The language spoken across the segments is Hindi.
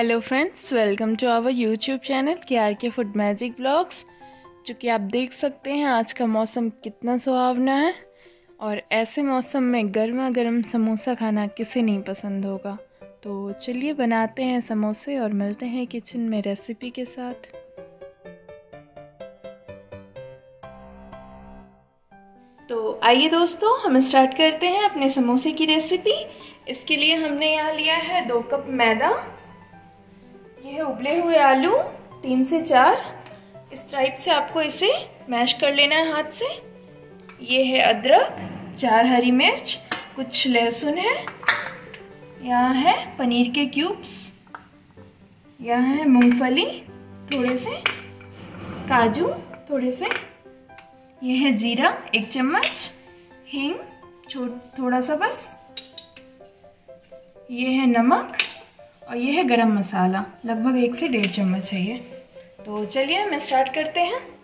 Hello friends welcome to our YouTube channel K R K food magic blogs जो कि आप देख सकते हैं आज का मौसम कितना सुहावना है और ऐसे मौसम में गर्मा गर्म समोसा खाना किसे नहीं पसंद होगा। तो चलिए बनाते हैं समोसे और मिलते हैं किचन में रेसिपी के साथ। तो आइए दोस्तों, हम स्टार्ट करते हैं अपने समोसे की रेसिपी। इसके लिए हमने यहाँ लिया है दो कप मैदा। ये है उबले हुए आलू, तीन से चार। इस टाइप से आपको इसे मैश कर लेना है हाथ से। ये है अदरक, चार हरी मिर्च, कुछ लहसुन है। यहाँ है पनीर के क्यूब्स यहाँ है मूंगफली, थोड़े से काजू, थोड़े से। ये है जीरा, एक चम्मच, हींग थोड़ा सा बस। ये है नमक। और ये है गरम मसाला, लगभग एक से डेढ़ चम्मच है ये। तो चलिए हम स्टार्ट करते हैं।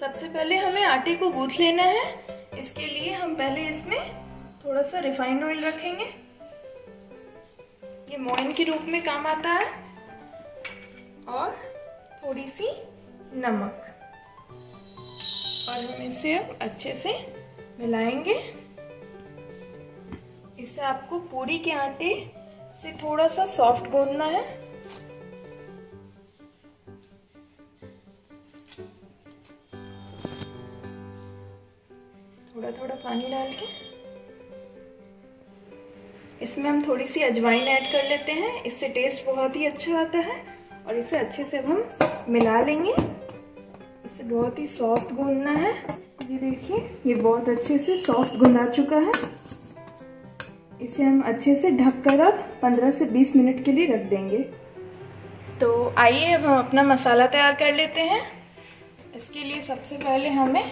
सबसे पहले हमें आटे को गूंथ लेना है। इसके लिए हम पहले इसमें थोड़ा सा रिफाइंड ऑयल रखेंगे। ये मोइन के रूप में काम आता है। और थोड़ी सी नमक। और हम इसे अब अच्छे से मिलाएँगे। इससे आपको पूरी के आटे से थोड़ा सा सॉफ्ट गूंदना है। थोड़ा थोड़ा पानी डाल के। इसमें हम थोड़ी सी अजवाइन ऐड कर लेते हैं। इससे टेस्ट बहुत ही अच्छा आता है और इसे अच्छे से हम मिला लेंगे। इसे बहुत ही सॉफ्ट गूंदना है। ये देखिए, ये बहुत अच्छे से सॉफ्ट गुंदा चुका है। इसे हम अच्छे से ढककर अब 15 से 20 मिनट के लिए रख देंगे। तो आइए अब हम अपना मसाला तैयार कर लेते हैं। इसके लिए सबसे पहले हमें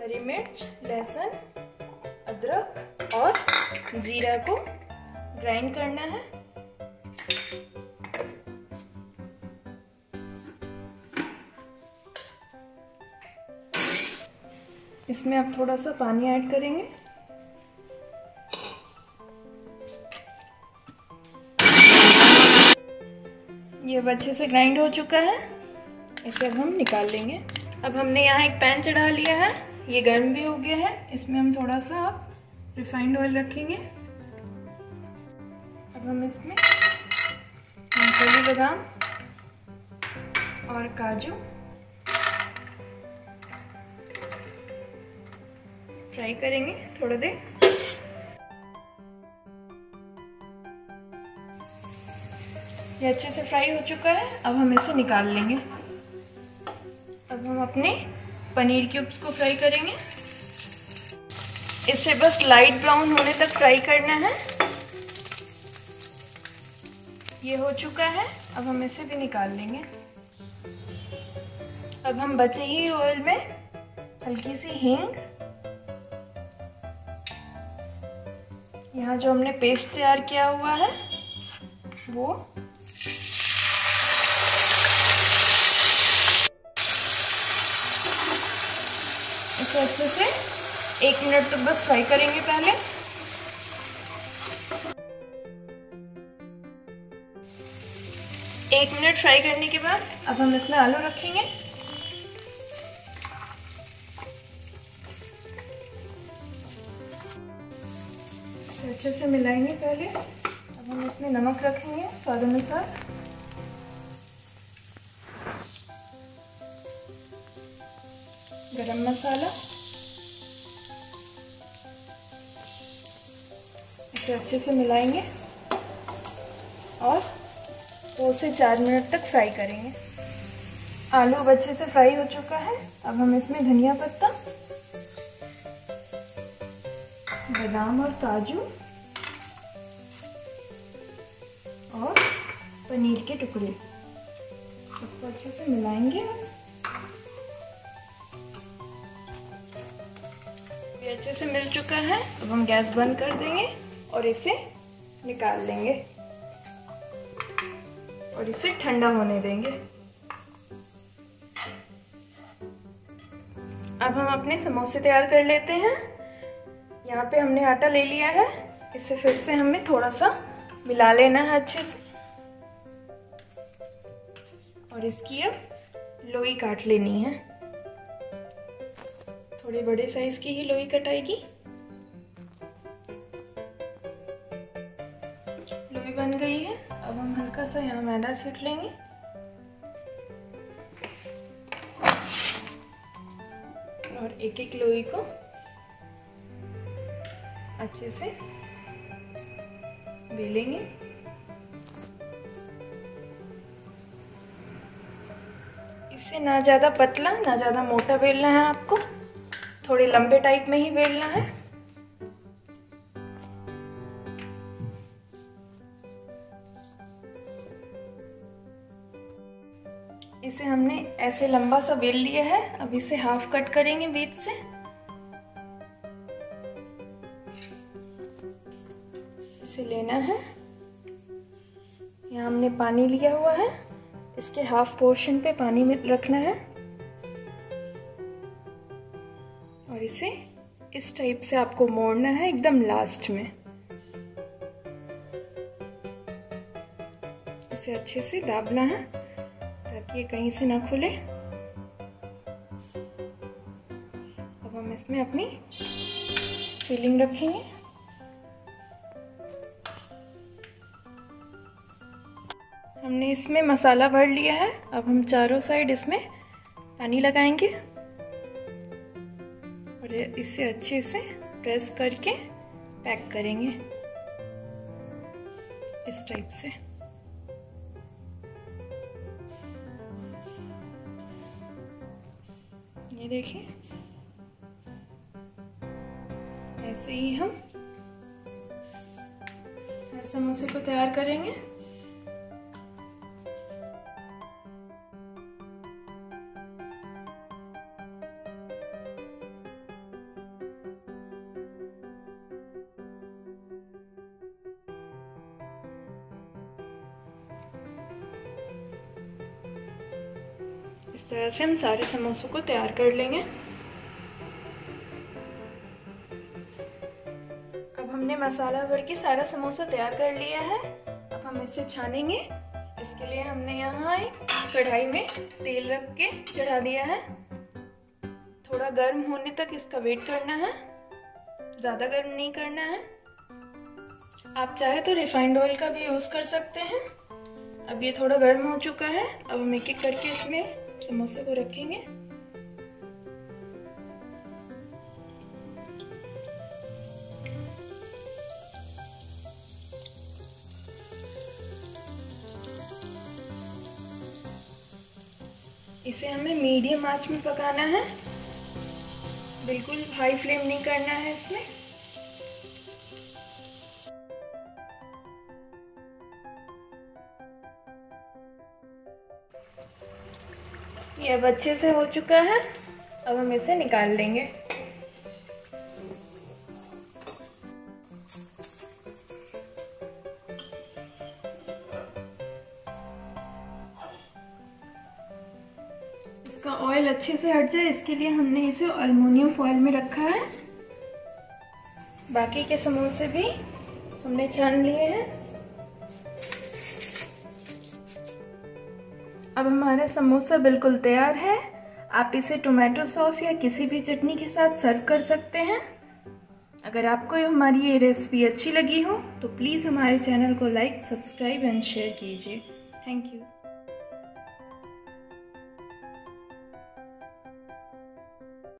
हरी मिर्च, लहसुन, अदरक और जीरा को ग्राइंड करना है। इसमें आप थोड़ा सा पानी ऐड करेंगे। ये अब अच्छे से ग्राइंड हो चुका है। इसे अब हम निकाल लेंगे। अब हमने यहाँ एक पैन चढ़ा लिया है। ये गर्म भी हो गया है। इसमें हम थोड़ा सा अब रिफाइंड ऑयल रखेंगे। अब हम इसमें मूंगफली बादाम और काजू फ्राई करेंगे थोड़ा देर। ये अच्छे से फ्राई हो चुका है। अब हम इसे निकाल लेंगे। अब हम अपने पनीर क्यूब्स को फ्राई करेंगे। इसे बस लाइट ब्राउन होने तक फ्राई करना है। ये हो चुका है। अब हम इसे भी निकाल लेंगे। अब हम बचे ही ऑयल में हल्की सी हींग। यहाँ जो हमने पेस्ट तैयार किया हुआ है, वो इसे अच्छे से एक मिनट तक बस फ्राई करेंगे पहले। एक मिनट फ्राई करने के बाद अब हम इसमें आलू रखेंगे। अच्छे से मिलाएँगे पहले। अब हम इसमें नमक रखेंगे स्वाद अनुसार। गरम मसाला। इसे अच्छे से मिलाएँगे और दो से चार मिनट तक फ्राई करेंगे। आलू अब अच्छे से फ्राई हो चुका है। अब हम इसमें धनिया पत्ता, बादाम और काजू और पनीर के टुकड़े। सबको अच्छे से मिलाएँगे ये अच्छे से मिल चुका है। अब हम गैस बंद कर देंगे और इसे निकाल देंगे और इसे ठंडा होने देंगे। अब हम अपने समोसे तैयार कर लेते हैं। यहाँ पे हमने आटा ले लिया है। इसे फिर से हमें थोड़ा सा मिला लेना है अच्छे से। और इसकी अब लोई काट लेनी है। थोड़ी बड़े साइज़ की ही लोई कटाएगी। लोई बन गई है। अब हम हल्का सा यहाँ मैदा छीट लेंगे। और एक एक लोई को अच्छे से बेलेंगे। इसे ना ज़्यादा पतला, ना ज़्यादा मोटा बेलना है आपको। थोड़े लंबे टाइप में ही बेलना है। इसे हमने ऐसे लंबा सा बेल लिया है। अब इसे हाफ़ कट करेंगे बीच से। इसे लेना है। यहाँ हमने पानी लिया हुआ है। इसके हाफ़ पोर्शन पे पानी में रखना है। इसे इस टाइप से आपको मोड़ना है एकदम लास्ट में। इसे अच्छे से दाबना है ताकि ये कहीं से ना खुले। अब हम इसमें अपनी फिलिंग रखेंगे। हमने इसमें मसाला भर लिया है। अब हम चारों साइड इसमें पानी लगाएँगे। इसे अच्छे से प्रेस करके पैक करेंगे इस टाइप से। ये देखिए। ऐसे ही हम समोसे को तैयार करेंगे। इस तरह से हम सारे समोसों को तैयार कर लेंगे। अब हमने मसाला भर के सारा समोसा तैयार कर लिया है। अब हम इसे छानेंगे। इसके लिए हमने यहाँ एक कढ़ाई में तेल रख के चढ़ा दिया है। थोड़ा गर्म होने तक इसका वेट करना है। ज़्यादा गर्म नहीं करना है। आप चाहे तो रिफाइंड ऑयल का भी यूज़ कर सकते हैं। अब ये थोड़ा गर्म हो चुका है। अब हम एक एक करके इसमें समोसे को रखेंगे। इसे हमें मीडियम आँच में पकाना है। बिल्कुल हाई फ्लेम नहीं करना है इसमें। ये अब अच्छे से हो चुका है। अब हम इसे निकाल लेंगे। इसका ऑयल अच्छे से हट जाए, इसके लिए हमने इसे अल्मोनियम फॉयल में रखा है। बाकी के समोसे भी हमने छान लिए हैं। अब हमारा समोसा बिल्कुल तैयार है। आप इसे टोमेटो सॉस या किसी भी चटनी के साथ सर्व कर सकते हैं। अगर आपको हमारी ये रेसिपी अच्छी लगी हो तो प्लीज़ हमारे चैनल को लाइक सब्सक्राइब एंड शेयर कीजिए। Thank you